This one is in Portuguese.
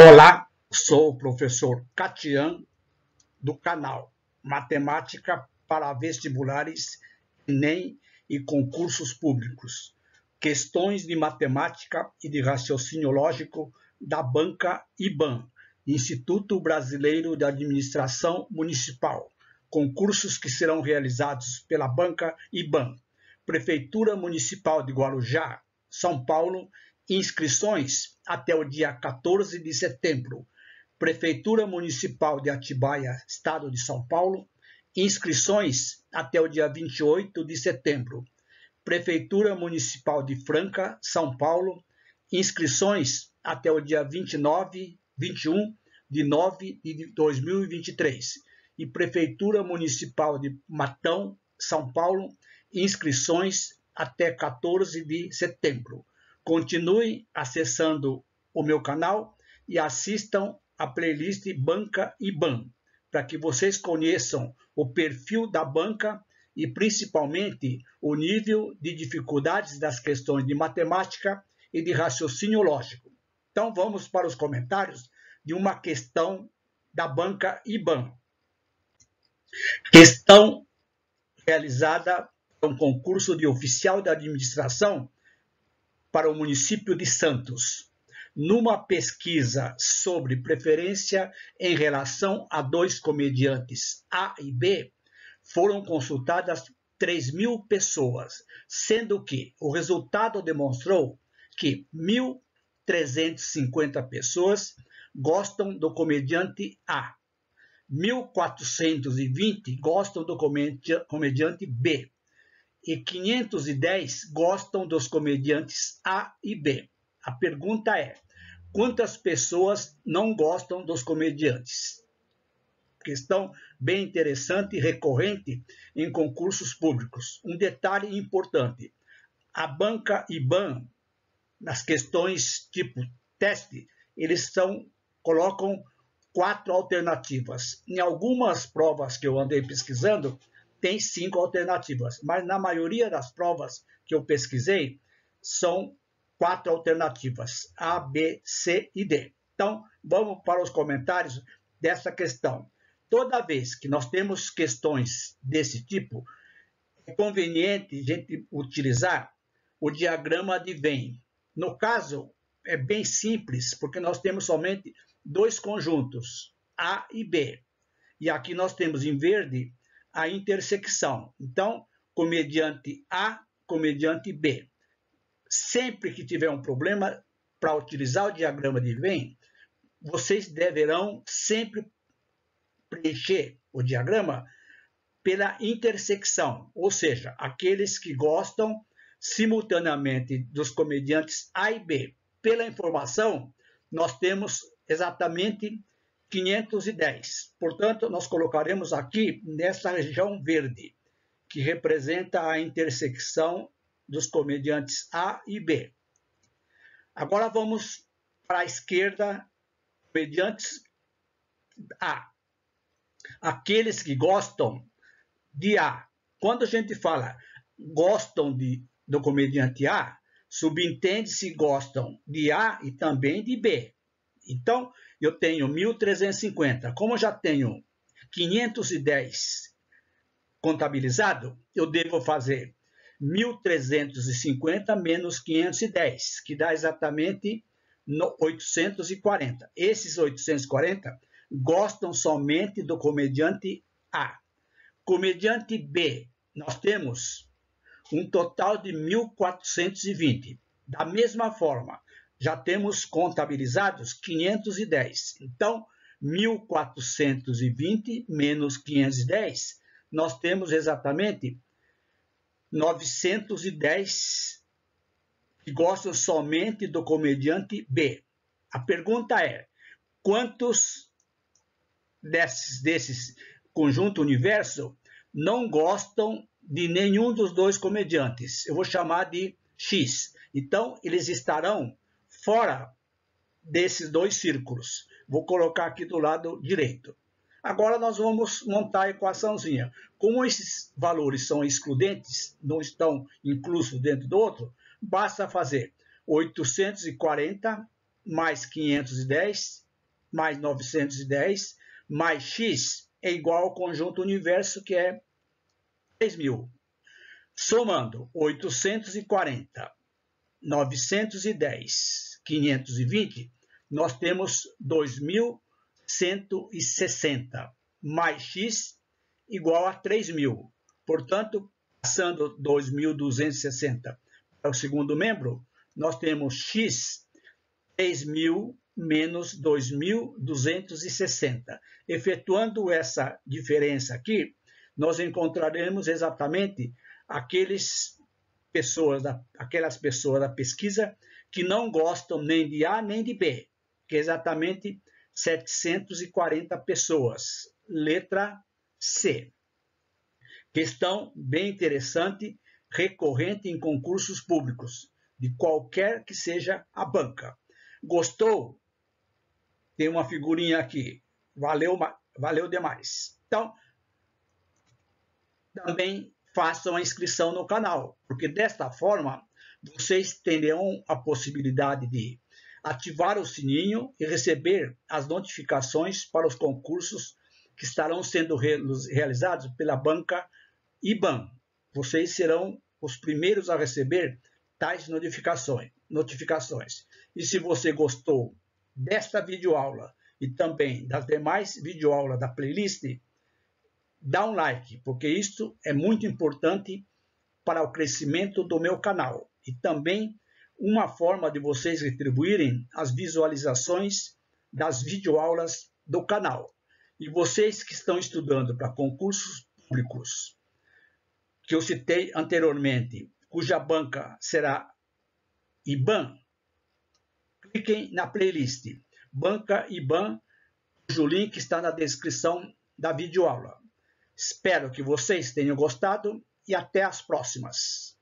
Olá, sou o professor Catian do canal Matemática para Vestibulares, Enem e Concursos Públicos. Questões de matemática e de raciocínio lógico da Banca IBAN, Instituto Brasileiro de Administração Municipal. Concursos que serão realizados pela Banca IBAN, Prefeitura Municipal de Guarujá, São Paulo Inscrições até o dia 14 de setembro. Prefeitura Municipal de Atibaia, Estado de São Paulo. Inscrições até o dia 28 de setembro. Prefeitura Municipal de Franca, São Paulo. Inscrições até o dia 29, 21 de 9 de 2023. E Prefeitura Municipal de Matão, São Paulo. Inscrições até 14 de setembro. Continue acessando o meu canal e assistam a playlist Banca IBAN, para que vocês conheçam o perfil da banca e principalmente o nível de dificuldades das questões de matemática e de raciocínio lógico. Então vamos para os comentários de uma questão da banca IBAN. Questão realizada para um concurso de oficial de administração para o município de Santos, numa pesquisa sobre preferência em relação a dois comediantes A e B, foram consultadas 3 mil pessoas, sendo que o resultado demonstrou que 1.350 pessoas gostam do comediante A, 1.420 gostam do comediante B e 510 gostam dos comediantes A e B. A pergunta é: quantas pessoas não gostam dos comediantes? Questão bem interessante e recorrente em concursos públicos. Um detalhe importante: a banca IBAN, nas questões tipo teste, eles são, colocam quatro alternativas. Em algumas provas que eu andei pesquisando, tem cinco alternativas, mas na maioria das provas que eu pesquisei, são quatro alternativas, A, B, C e D. Então, vamos para os comentários dessa questão. Toda vez que nós temos questões desse tipo, é conveniente a gente utilizar o diagrama de Venn. No caso, é bem simples, porque nós temos somente dois conjuntos, A e B. E aqui nós temos em verde a intersecção. Então, comediante A, comediante B. Sempre que tiver um problema, para utilizar o diagrama de Venn, vocês deverão sempre preencher o diagrama pela intersecção, ou seja, aqueles que gostam simultaneamente dos comediantes A e B. Pela informação, nós temos exatamente 510. Portanto, nós colocaremos aqui nessa região verde, que representa a intersecção dos comediantes A e B. Agora vamos para a esquerda, comediantes A. Aqueles que gostam de A. Quando a gente fala gostam de, do comediante A, subentende-se gostam de A e também de B. Então, eu tenho 1.350. Como eu já tenho 510 contabilizado, eu devo fazer 1.350 menos 510, que dá exatamente 840. Esses 840 gostam somente do comediante A. Comediante B, nós temos um total de 1.420. Da mesma forma, já temos contabilizados 510. Então, 1.420 menos 510, nós temos exatamente 910 que gostam somente do comediante B. A pergunta é: quantos desses, desses conjunto universo não gostam de nenhum dos dois comediantes? Eu vou chamar de X. Então, eles estarão fora desses dois círculos. Vou colocar aqui do lado direito. Agora nós vamos montar a equaçãozinha. Como esses valores são excludentes, não estão inclusos dentro do outro, basta fazer 840 mais 510 mais 910 mais x é igual ao conjunto universo, que é 3.000. Somando 840, 910, 520, nós temos 2.160 mais x igual a 3.000. Portanto, passando 2.260 para o segundo membro, nós temos x 3.000 menos 2.260. Efetuando essa diferença aqui, nós encontraremos exatamente aqueles pessoas aquelas pessoas da pesquisa que não gostam nem de A nem de B, que é exatamente 740 pessoas. Letra C. Questão bem interessante, recorrente em concursos públicos, de qualquer que seja a banca. Gostou? Tem uma figurinha aqui. Valeu, valeu demais. Então, também façam a inscrição no canal, porque desta forma vocês terão a possibilidade de ativar o sininho e receber as notificações para os concursos que estarão sendo realizados pela banca IBAN. Vocês serão os primeiros a receber tais notificações. notificações. E se você gostou desta videoaula e também das demais videoaulas da playlist, dá um like, porque isso é muito importante para o crescimento do meu canal e também uma forma de vocês retribuírem as visualizações das videoaulas do canal. E vocês que estão estudando para concursos públicos, que eu citei anteriormente, cuja banca será IBAN, cliquem na playlist Banca IBAN, cujo link está na descrição da videoaula. Espero que vocês tenham gostado e até as próximas.